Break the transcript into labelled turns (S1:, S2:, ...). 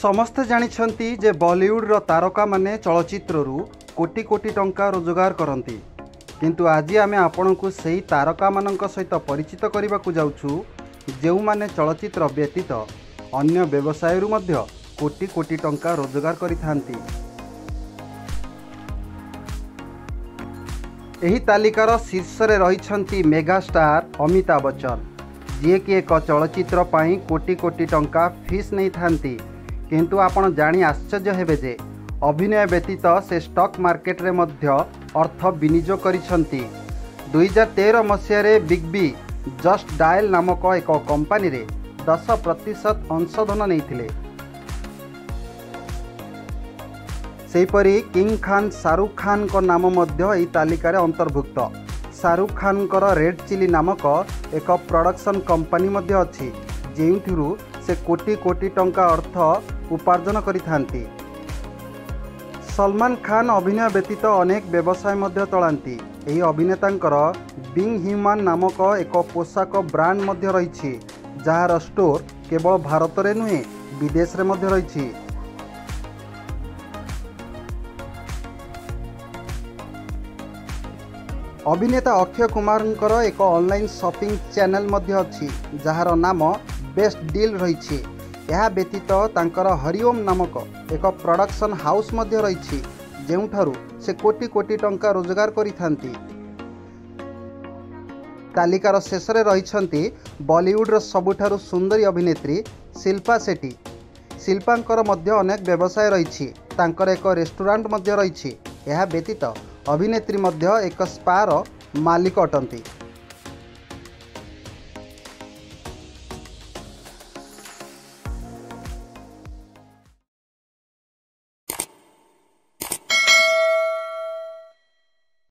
S1: ସମସ୍ତେ ଜାଣିଛନ୍ତି ଯେ ବଲିଉଡ଼ର ତାରକାମାନେ ଚଳଚ୍ଚିତ୍ରରୁ କୋଟି କୋଟି ଟଙ୍କା ରୋଜଗାର କରନ୍ତି କିନ୍ତୁ ଆଜି ଆମେ ଆପଣଙ୍କୁ ସେହି ତାରକାମାନଙ୍କ ସହିତ ପରିଚିତ କରିବାକୁ ଯାଉଛୁ ଯେଉଁମାନେ ଚଳଚ୍ଚିତ୍ର ବ୍ୟତୀତ ଅନ୍ୟ ବ୍ୟବସାୟରୁ ମଧ୍ୟ କୋଟି କୋଟି ଟଙ୍କା ରୋଜଗାର କରିଥାନ୍ତି ଏହି ତାଲିକାର ଶୀର୍ଷରେ ରହିଛନ୍ତି ମେଗାଷ୍ଟାର ଅମିତାଭ ବଚ୍ଚନ ଯିଏକି ଏକ ଚଳଚ୍ଚିତ୍ର ପାଇଁ କୋଟି କୋଟି ଟଙ୍କା ଫିସ୍ ନେଇଥାନ୍ତି କିନ୍ତୁ ଆପଣ ଜାଣି ଆଶ୍ଚର୍ଯ୍ୟ ହେବେ ଯେ ଅଭିନୟ ବ୍ୟତୀତ ସେ ଷ୍ଟକ୍ ମାର୍କେଟରେ ମଧ୍ୟ ଅର୍ଥ ବିନିଯୋଗ କରିଛନ୍ତି ଦୁଇହଜାର ତେର ମସିହାରେ ବିଗ୍ ବି ଜଷ୍ଟ ଡାଏଲ୍ ନାମକ ଏକ କମ୍ପାନୀରେ ଦଶ ପ୍ରତିଶତ ଅଂଶଧନ ନେଇଥିଲେ ସେହିପରି କିଙ୍ଗ୍ ଖାନ୍ ଶାହରୁଖ ଖାନ୍ଙ୍କ ନାମ ମଧ୍ୟ ଏହି ତାଲିକାରେ ଅନ୍ତର୍ଭୁକ୍ତ ଶାହରୁଖ ଖାନ୍ଙ୍କର ରେଡ୍ ଚିଲି ନାମକ ଏକ ପ୍ରଡକ୍ସନ୍ କମ୍ପାନୀ ମଧ୍ୟ ଅଛି ଯେଉଁଥିରୁ ସେ କୋଟି କୋଟି ଟଙ୍କା ଅର୍ଥ উপার্জন করে সলমান খান অভিনয় ব্যতীত অনেক ব্যবসায় মধ্য চলাতে এই অভিনেতাঙ্কর বিং হ্ୟୁମାନ୍ নামক এক পোশাক ব্রাণ্ড মধ্য রয়েছে যার স্টোর কেবল ভারতের নুহে বিদেশে মধ্য রয়েছে অভিনেতা অক্ষয় কুমার এক অনলাইন সপিং চ্যানেল মধ্য অছি যার নাম বেস্ট ডিল রয়েছে ଏହା ବ୍ୟତୀତ ତାଙ୍କର ହରିଓମ୍ ନାମକ ଏକ ପ୍ରଡକ୍ସନ୍ ହାଉସ୍ ମଧ୍ୟ ରହିଛି ଯେଉଁଠାରୁ ସେ କୋଟି କୋଟି ଟଙ୍କା ରୋଜଗାର କରିଥାନ୍ତି ତାଲିକାର ଶେଷରେ ରହିଛନ୍ତି ବଲିଉଡ଼ର ସବୁଠାରୁ ସୁନ୍ଦରୀ ଅଭିନେତ୍ରୀ ଶିଳ୍ପା ସେଟ୍ଟି ଶିଳ୍ପାଙ୍କର ମଧ୍ୟ ଅନେକ ବ୍ୟବସାୟ ରହିଛି ତାଙ୍କର ଏକ ରେଷ୍ଟୁରାଣ୍ଟ ମଧ୍ୟ ରହିଛି ଏହା ବ୍ୟତୀତ ଅଭିନେତ୍ରୀ ମଧ୍ୟ ଏକ ସ୍ପାର ମାଲିକ ଅଟନ୍ତି